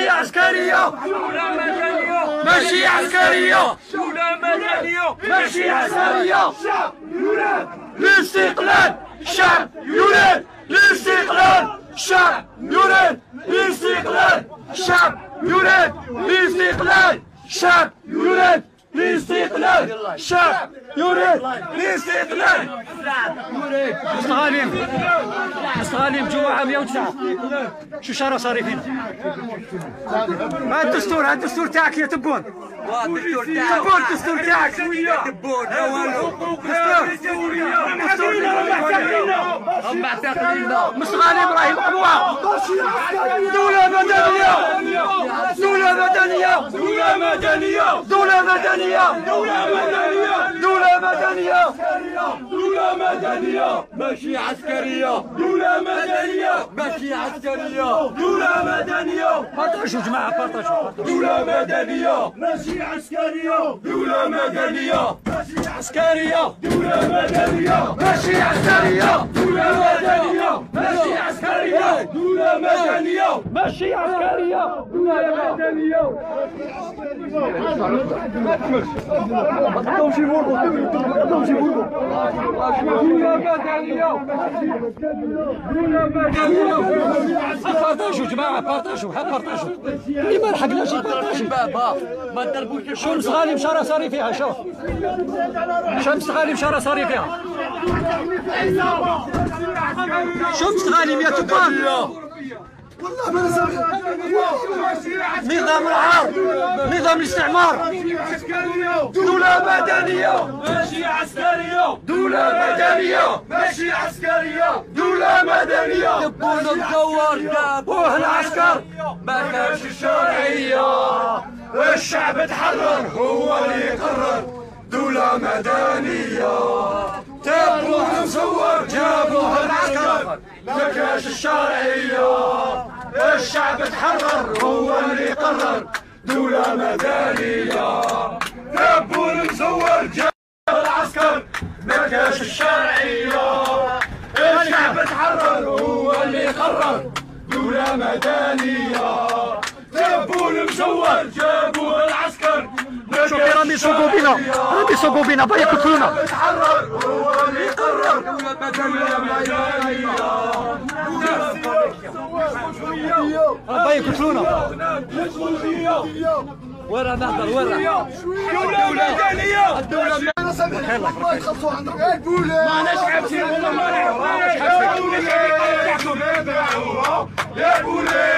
عسكرية دولة مدنية ماشي عسكرية دولة مدنية ماشي عسكرية الاستقلال الشعب يريد الاستقلال الشعب يريد الاستقلال الشعب يريد الاستقلال الشعب يريد الاستقلال الشعب يريد الاستقلال يريد مستغالين مستغالين جوع 109 شو شهر صارفين هذا الدستور هذا الدستور تاعك يا تبون. تبون الدستور تاعك. تبون. لا والو هم معتقليننا مستغالي إبراهيم مقبوعة دولة مدنية دولة مدنية دولة مدنية دولة مدنية دولة مدنية دولة مدنية دولة مدنية ماشي عسكرية دولة مدنية ماشي عسكرية دولة مدنية بارطاجوا جماعة بارطاجوا دولة مدنية ماشي عسكرية دولة مدنية ماشي عسكرية دولة مدنية ماشي عسكرية دولة مدنية ماشي عسكرية دولة مدنية ماشي عسكرية دولة مدنية دولة مدنية دولة مدنية بارطاجوا جماعة بارطاجوا ها بارطاجوا اللي ما لحقناش بارطاجوا بابا ما تضربوش شو مستغالي مشارة صاري فيها شوف شو مستغالي مشارة صاري فيها شو مستغالي 100 تبان نظام العار نظام الاستعمار. دولة مدنية. ماشي عسكرية. دولة مدنية. ماشي عسكرية. دولة مدنية. يبون الدور جابوه العسكر. ما كانش الشرعية. والشعب تحرر هو اللي يقرر. دولة مدنية. تابوه مصور. جابوه العسكر. ما كاش الشرعية. الشعب تحرر هو اللي يقرر دولة مدنية تابوه مصور جابوه العسكر ما كاش الشرعية. الشعب تحرر هو اللي يقرر دولة مدنية جابوا المزور جابوا العسكر شوفي راهم يسوقوا بينا راهم يسوقوا بينا باغي يقتلونا هو اللي يقرر دولة مدنية باغي يقتلونا ورا نهضر؟ مدنية الدولة ماناش حابسين والله حابسين يا بوليس